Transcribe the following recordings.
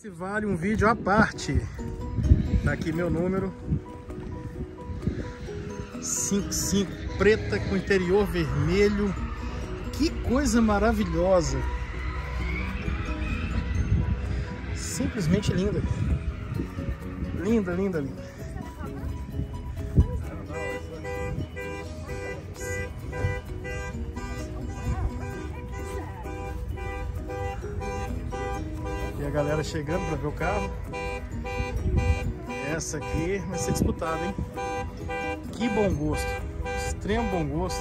Esse vale um vídeo à parte. Tá aqui meu número. 55 preta com interior vermelho. Que coisa maravilhosa. Simplesmente linda. Linda, linda, linda. A galera chegando para ver o carro. Essa aqui vai ser disputada, hein? Que bom gosto. Extremo bom gosto.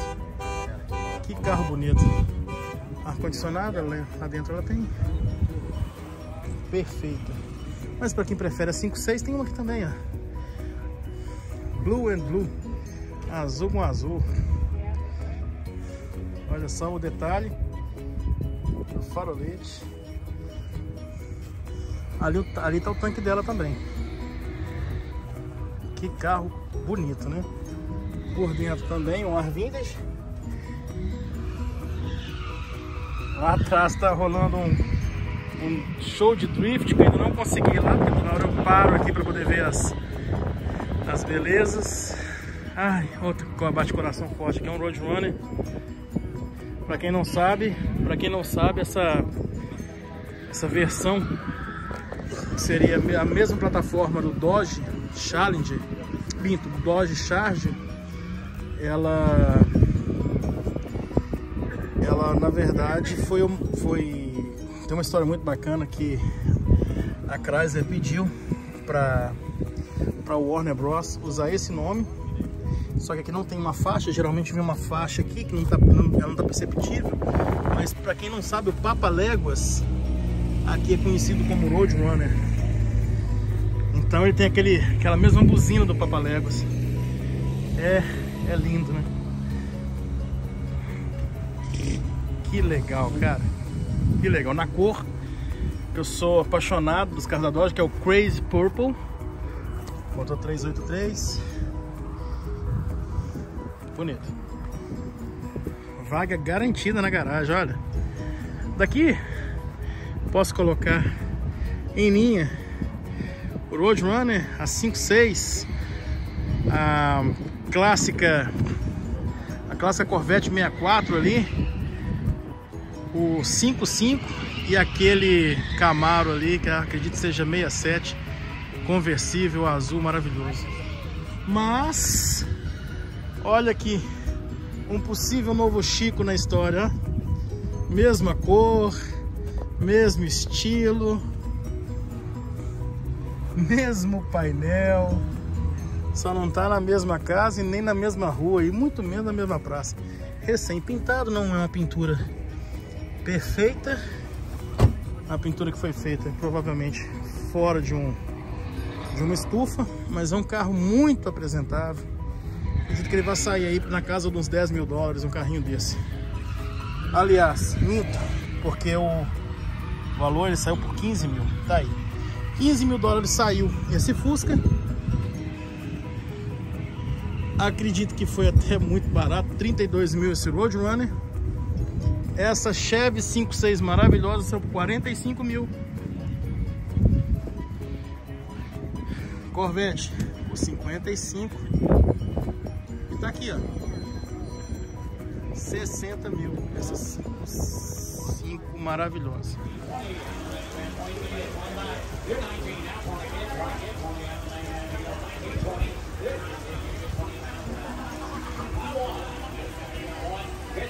Que carro bonito. Ar-condicionado, lá dentro ela tem. Perfeita. Mas para quem prefere a 5.6, tem uma aqui também, ó. Blue and Blue. Azul com azul. Olha só o detalhe. O farolete. Ali, ali tá o tanque dela também. Que carro bonito, né? Por dentro também um ar vintage. Lá atrás tá rolando um, um show de drift que eu ainda não consegui ir lá, porque toda hora eu paro aqui para poder ver as, as belezas. Ai, outro abate coração forte aqui é um Roadrunner. Para quem não sabe, para quem não sabe, essa essa versão seria a mesma plataforma do Dodge Challenger, pinto, do Dodge Charger, ela ela na verdade foi foi tem uma história muito bacana que a Chrysler pediu para para Warner Bros usar esse nome só que aqui não tem uma faixa, geralmente vem uma faixa aqui que não tá, não, ela não tá perceptível, mas para quem não sabe, o Papa Léguas aqui é conhecido como Roadrunner. Então ele tem aquele, aquela mesma buzina do Papa Léguas. É, é lindo, né? Que legal, cara. Que legal. Na cor, eu sou apaixonado dos carros da Dodge, que é o Crazy Purple. Motor 383. Bonito. Vaga garantida na garagem, olha. Daqui posso colocar em linha o Roadrunner, a 56, a clássica a clássica Corvette 64 ali, o 55 e aquele Camaro ali, que acredito seja 67, conversível azul maravilhoso. Mas olha aqui um possível novo Chico na história, mesma cor, mesmo estilo, mesmo painel, só não tá na mesma casa e nem na mesma rua e muito menos na mesma praça. Recém pintado, não é uma pintura perfeita, uma pintura que foi feita provavelmente fora de um de uma estufa, mas é um carro muito apresentável. Acredito que ele vai sair aí na casa uns 10 mil dólares, um carrinho desse. Aliás, minto, porque o valor ele saiu por 15 mil, tá aí. 15 mil dólares saiu esse Fusca. Acredito que foi até muito barato, 32 mil esse Roadrunner. Essa Chevy 56 maravilhosa saiu por 45 mil. Corvette por 55. E tá aqui, ó. 60 mil. Essas 5 maravilhosa. Get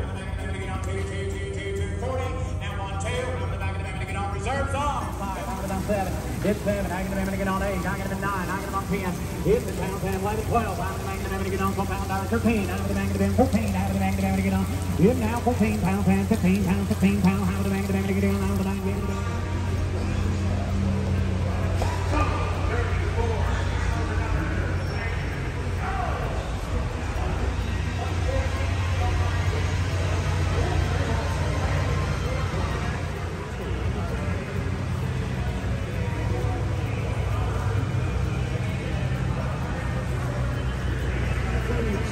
seven, hit seven, I'm going to make it on eight, I'm going to nine, I'm going to on ten, It's the pound ten, eleven, twelve, I'm going to make it on twelve. Pound dollar thirteen, I'm going to make it on fourteen, I'm going to make it on get on, It's now fourteen. Pound ten, fifteen. Pound, fifteen. Pound.